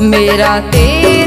मेरा तेरे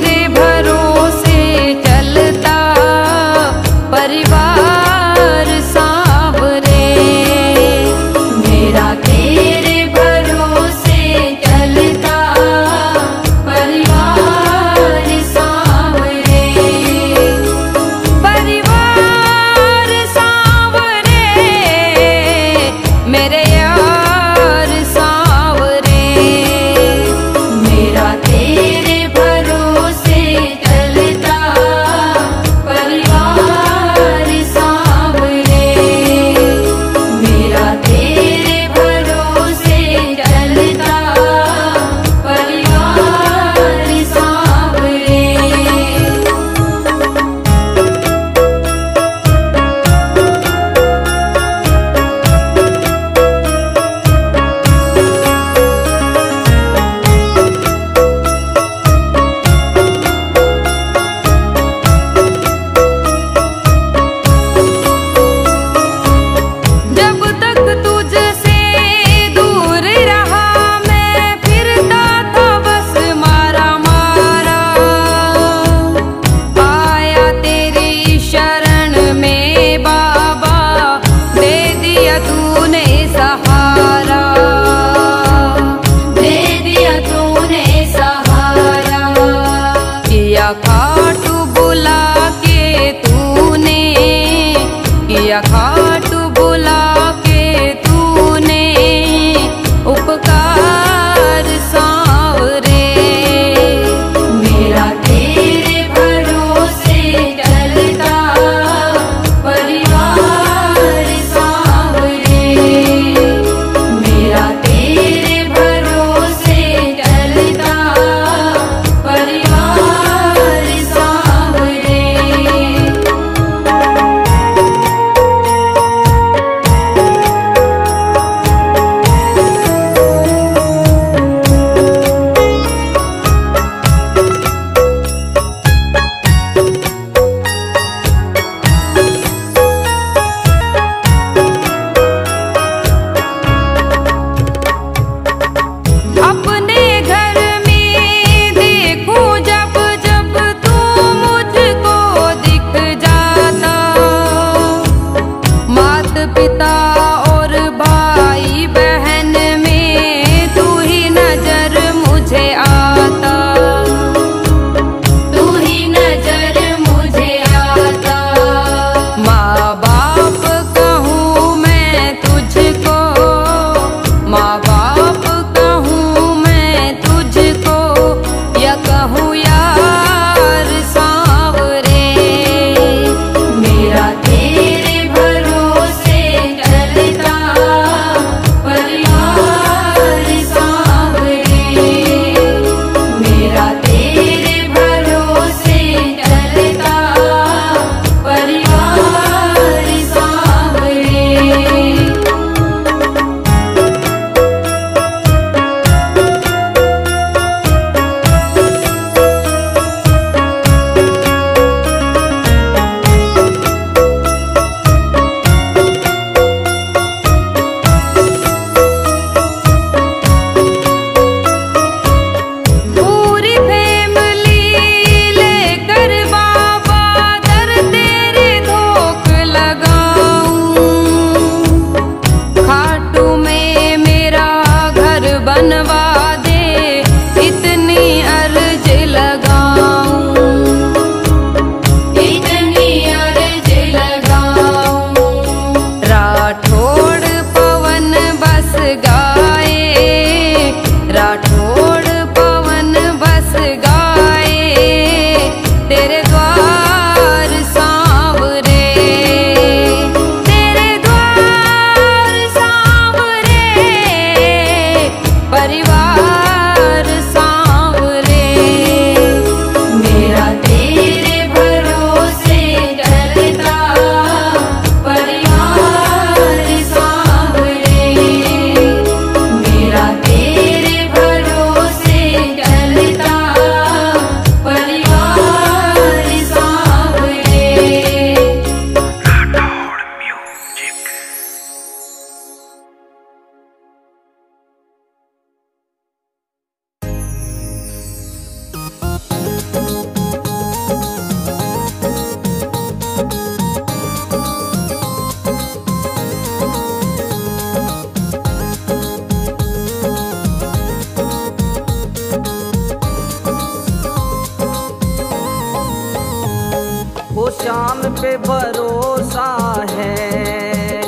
नाम पे भरोसा है।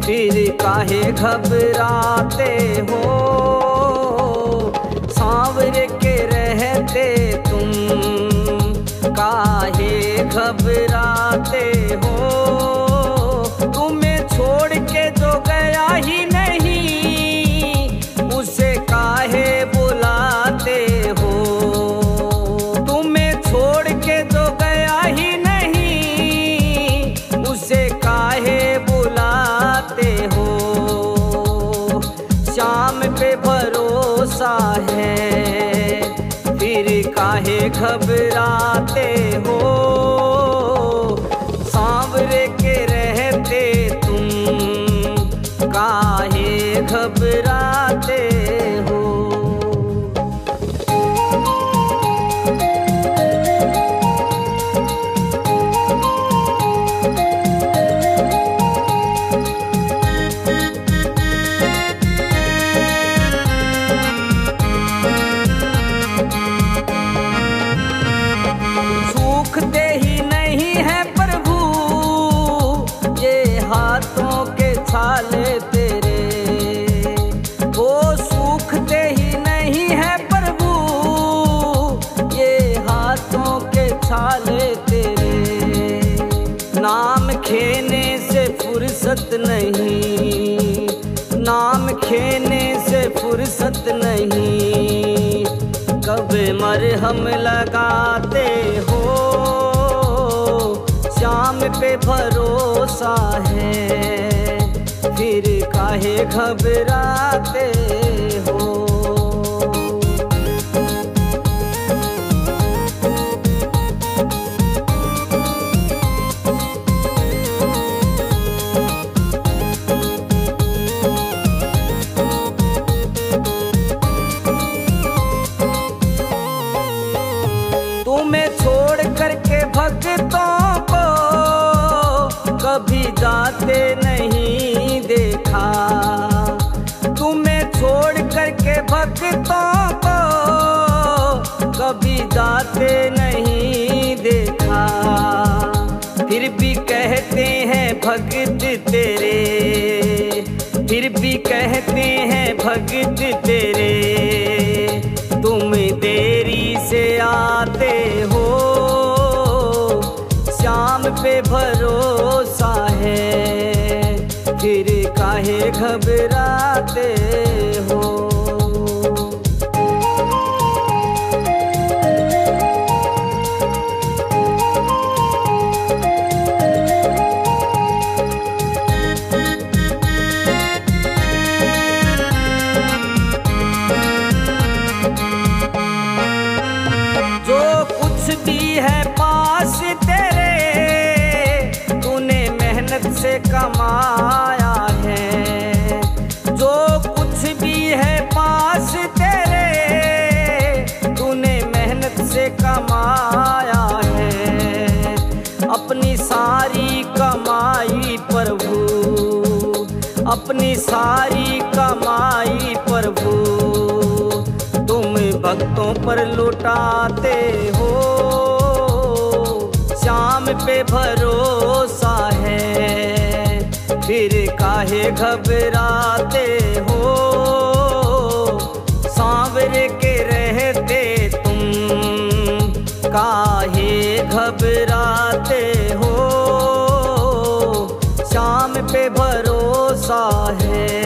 फिर काहे घबराते हो? सांवर के रहते तुम काहे घबराते घबराते हो। सांवरे के रहते तुम काहे घबराते फुर्सत नहीं। नाम खेने से फुर्सत नहीं। कब मर हम लगाते हो? शाम पे भरोसा है। फिर काहे घबराते हो? भक्तों को कभी जाते नहीं देखा। फिर भी कहते हैं भक्त तेरे। फिर भी कहते हैं भक्त तेरे। तुम देरी से आते हो शाम पे भरोसा है। फिर काहे घबराते कमाया है। जो कुछ भी है पास तेरे, तूने मेहनत से कमाया है। अपनी सारी कमाई प्रभु अपनी सारी कमाई प्रभु तुम भक्तों पर लुटाते हो। शाम पे भरोसा है। फिर काहे घबराते हो? सांवर के रहते तुम काहे घबराते हो? शाम पे भरोसा है